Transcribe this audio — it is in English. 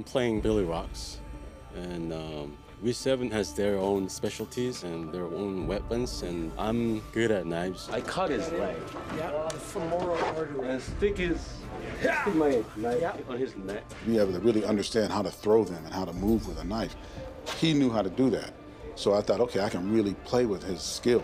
I'm playing Billy Rocks, and um, V7 has their own specialties and their own weapons, and I'm good at knives. I cut his leg. Yeah, femoral artery. And stick as yeah. my knife on his neck. Be able to really understand how to throw them and how to move with a knife. He knew how to do that. So I thought, okay, I can really play with his skill.